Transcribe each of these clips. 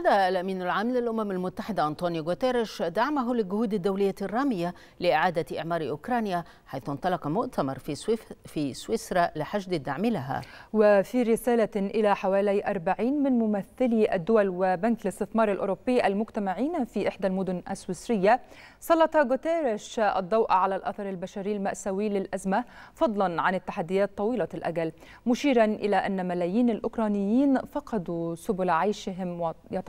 أكد الأمين العام للأمم المتحدة أنطونيو غوتيريش دعمه للجهود الدولية الرامية لإعادة إعمار أوكرانيا حيث انطلق مؤتمر في, سويف في سويسرا لحشد الدعم لها. وفي رسالة إلى حوالي 40 من ممثلي الدول وبنك الاستثمار الأوروبي المجتمعين في إحدى المدن السويسرية سلط غوتيريش الضوء على الأثر البشري المأساوي للأزمة فضلا عن التحديات طويلة الأجل مشيرا إلى أن ملايين الأوكرانيين فقدوا سبل عيشهم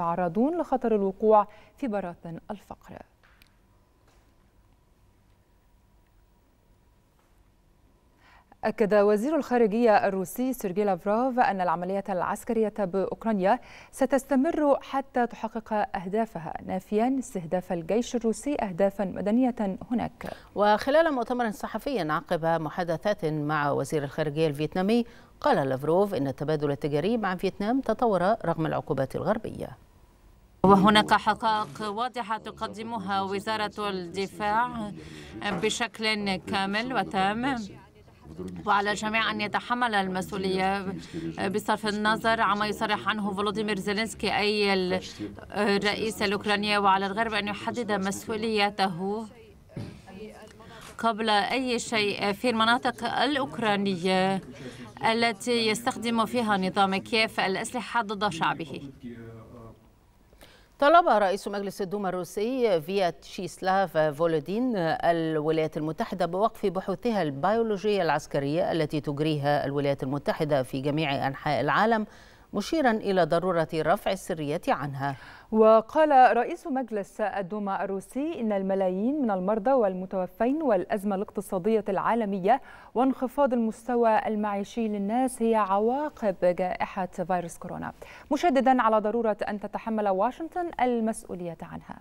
يتعرضون لخطر الوقوع في براثن الفقر. أكد وزير الخارجية الروسي سيرجي لافروف أن العملية العسكرية بأوكرانيا ستستمر حتى تحقق أهدافها نافيا استهداف الجيش الروسي أهدافا مدنية هناك. وخلال مؤتمر صحفي عقب محادثات مع وزير الخارجية الفيتنامي قال لافروف إن التبادل التجاري مع فيتنام تطور رغم العقوبات الغربية. وهناك حقائق واضحة تقدمها وزارة الدفاع بشكل كامل وتام. وعلى الجميع أن يتحمل المسؤولية بصرف النظر عما يصرح عنه فولوديمير زيلينسكي أي الرئيس الأوكراني وعلى الغرب أن يحدد مسؤوليته قبل أي شيء في المناطق الأوكرانية التي يستخدم فيها نظام كييف الأسلحة ضد شعبه. طلب رئيس مجلس الدوما الروسي فياتشيسلاف فولودين الولايات المتحدة بوقف بحوثها البيولوجية العسكرية التي تجريها الولايات المتحدة في جميع أنحاء العالم مشيرا إلى ضرورة رفع السرية عنها. وقال رئيس مجلس الدوما الروسي إن الملايين من المرضى والمتوفين والأزمة الاقتصادية العالمية وانخفاض المستوى المعيشي للناس هي عواقب جائحة فيروس كورونا. مشددا على ضرورة أن تتحمل واشنطن المسؤولية عنها.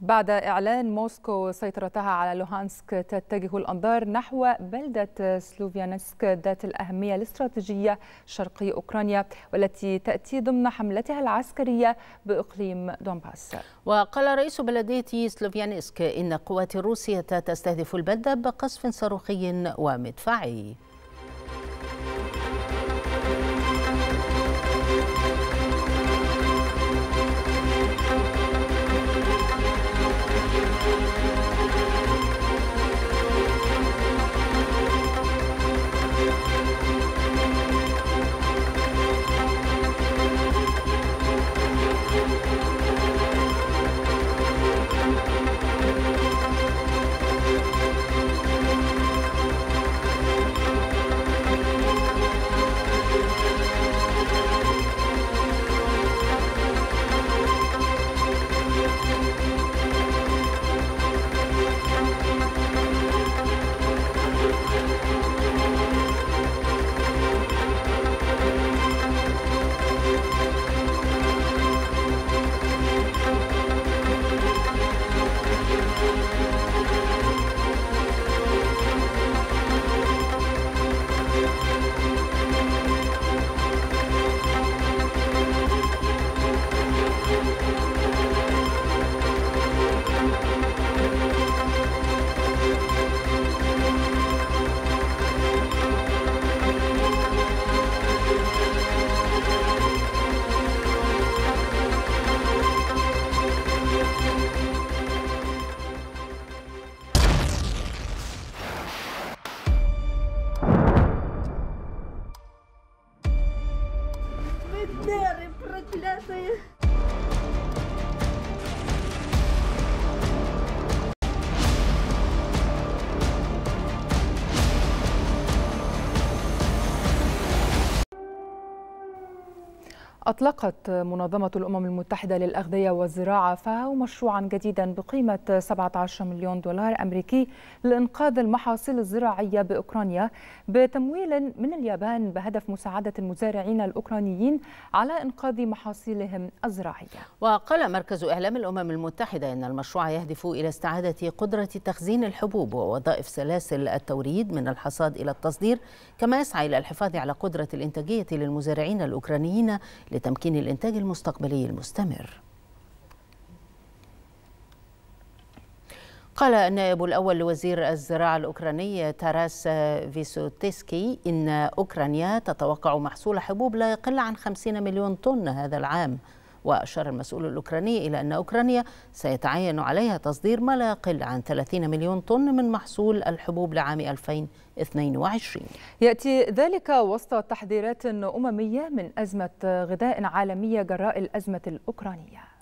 بعد إعلان موسكو سيطرتها على لوهانسك تتجه الأنظار نحو بلدة سلوفيانسك ذات الأهمية الاستراتيجية شرقي أوكرانيا والتي تأتي ضمن حملتها العسكرية بإقليم دونباس. وقال رئيس بلدية سلوفيانسك إن قوات روسيا تستهدف البلدة بقصف صاروخي ومدفعي. أطلقت منظمة الأمم المتحدة للأغذية والزراعة فاو مشروعا جديدا بقيمة 17 مليون دولار أمريكي لإنقاذ المحاصيل الزراعية بأوكرانيا بتمويل من اليابان بهدف مساعدة المزارعين الأوكرانيين على إنقاذ محاصيلهم الزراعية. وقال مركز إعلام الأمم المتحدة أن المشروع يهدف إلى استعادة قدرة تخزين الحبوب ووظائف سلاسل التوريد من الحصاد إلى التصدير كما يسعى إلى الحفاظ على قدرة الإنتاجية للمزارعين الأوكرانيين لتمكين الإنتاج المستقبلي المستمر. قال النائب الأول لوزير الزراعة الأوكراني تاراس فيسوتيسكي إن أوكرانيا تتوقع محصول حبوب لا يقل عن 50 مليون طن هذا العام. وأشار المسؤول الأوكراني إلى أن أوكرانيا سيتعين عليها تصدير ما لا يقل عن 30 مليون طن من محصول الحبوب لعام 2022 يأتي ذلك وسط تحذيرات أممية من أزمة غذاء عالمية جراء الأزمة الأوكرانية.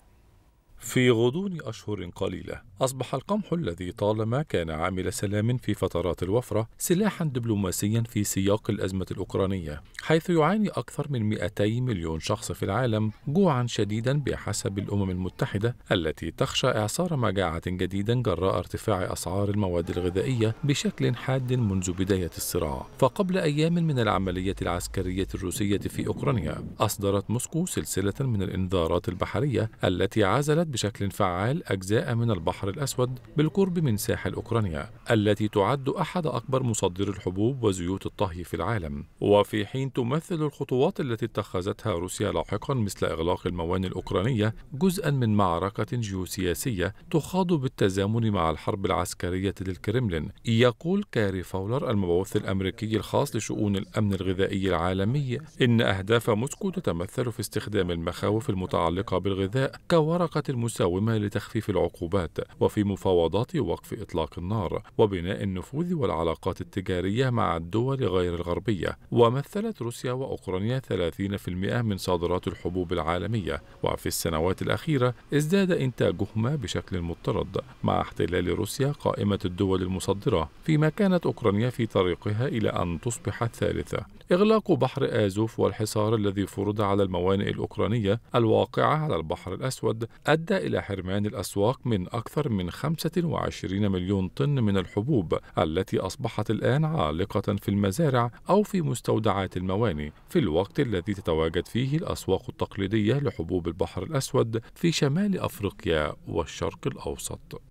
في غضون أشهر قليلة أصبح القمح الذي طالما كان عامل سلام في فترات الوفرة سلاحا دبلوماسيا في سياق الأزمة الأوكرانية. حيث يعاني أكثر من 200 مليون شخص في العالم جوعا شديدا بحسب الأمم المتحدة التي تخشى إعصار مجاعة جديدا جراء ارتفاع أسعار المواد الغذائية بشكل حاد منذ بداية الصراع. فقبل أيام من العملية العسكرية الروسية في أوكرانيا أصدرت موسكو سلسلة من الإنذارات البحرية التي عزلت بشكل فعال أجزاء من البحر الأسود بالقرب من ساحل أوكرانيا التي تعد أحد أكبر مصدر الحبوب وزيوت الطهي في العالم. وفي حين تمثل الخطوات التي اتخذتها روسيا لاحقا مثل إغلاق الموانئ الأوكرانية جزءا من معركة جيوسياسية تخاض بالتزامن مع الحرب العسكرية للكرملين يقول كاري فاولر المبعوث الأمريكي الخاص لشؤون الأمن الغذائي العالمي إن أهداف موسكو تتمثل في استخدام المخاوف المتعلقة بالغذاء كورقة المساومة لتخفيف العقوبات وفي مفاوضات وقف إطلاق النار وبناء النفوذ والعلاقات التجارية مع الدول غير الغربية. ومثلت روسيا وأوكرانيا 30% من صادرات الحبوب العالمية. وفي السنوات الأخيرة ازداد إنتاجهما بشكل مضطرد مع احتلال روسيا قائمة الدول المصدرة فيما كانت أوكرانيا في طريقها إلى أن تصبح الثالثة. إغلاق بحر آزوف والحصار الذي فرض على الموانئ الأوكرانية الواقعة على البحر الأسود أدى إلى حرمان الأسواق من أكثر من 25 مليون طن من الحبوب التي أصبحت الآن عالقة في المزارع أو في مستودعات الموانئ. في الوقت الذي تتواجد فيه الأسواق التقليدية لحبوب البحر الأسود في شمال أفريقيا والشرق الأوسط.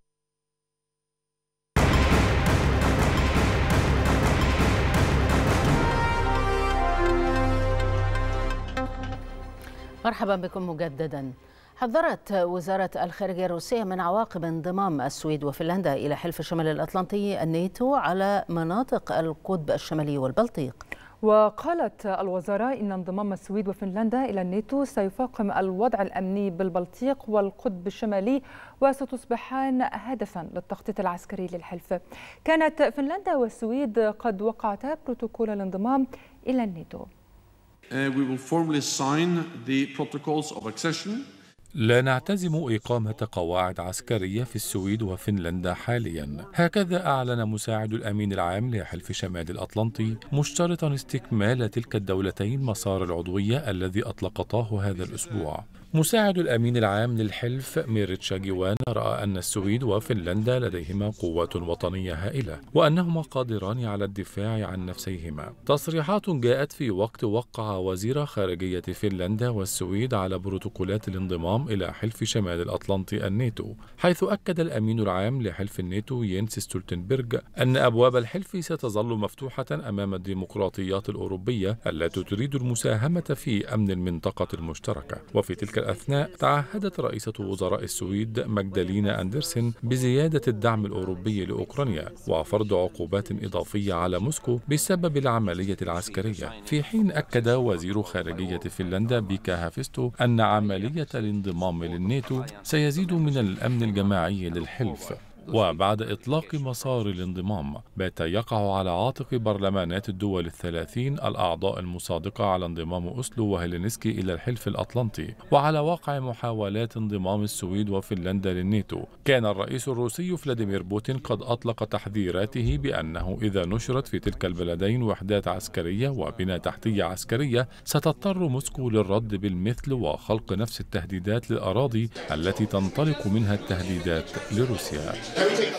مرحبا بكم مجددا. حذرت وزارة الخارجية الروسية من عواقب انضمام السويد وفنلندا إلى حلف الشمال الأطلنطي الناتو على مناطق القطب الشمالي والبلطيق. وقالت الوزارة إن انضمام السويد وفنلندا إلى الناتو سيفاقم الوضع الأمني بالبلطيق والقطب الشمالي وستصبحان هدفا للتخطيط العسكري للحلف. كانت فنلندا والسويد قد وقعتا بروتوكول الانضمام إلى الناتو. Uh, we will formally sign the protocols of accession. لا نعتزم إقامة قواعد عسكرية في السويد وفنلندا حاليا. هكذا أعلن مساعد الأمين العام لحلف شمال الأطلنطي مشترطا استكمال تلك الدولتين مسار العضوية الذي أطلقتاه هذا الأسبوع. مساعد الأمين العام للحلف ميريتشا جيوان رأى أن السويد وفنلندا لديهما قوات وطنية هائلة وأنهما قادران على الدفاع عن نفسيهما. تصريحات جاءت في وقت وقع وزير خارجية فنلندا والسويد على بروتوكولات الانضمام إلى حلف شمال الأطلنطي الناتو حيث أكد الأمين العام لحلف الناتو ينس ستولتنبرغ أن أبواب الحلف ستظل مفتوحة أمام الديمقراطيات الأوروبية التي تريد المساهمة في أمن المنطقة المشتركة. وفي تلك الأثناء تعهدت رئيسة وزراء السويد ماجدالينا أندرسن بزيادة الدعم الأوروبي لأوكرانيا وفرض عقوبات إضافية على موسكو بسبب العملية العسكرية. في حين أكد وزير خارجية فنلندا بيكا هافستو أن عملية الانضمام للناتو سيزيد من الأمن الجماعي للحلف. وبعد إطلاق مسار الانضمام بات يقع على عاتق برلمانات الدول الثلاثين الأعضاء المصادقة على انضمام أوسلو وهيلينسكي إلى الحلف الأطلنطي وعلى واقع محاولات انضمام السويد وفنلندا للناتو. كان الرئيس الروسي فلاديمير بوتين قد أطلق تحذيراته بأنه إذا نشرت في تلك البلدين وحدات عسكرية وبنى تحتية عسكرية ستضطر موسكو للرد بالمثل وخلق نفس التهديدات للأراضي التي تنطلق منها التهديدات لروسيا. Can we take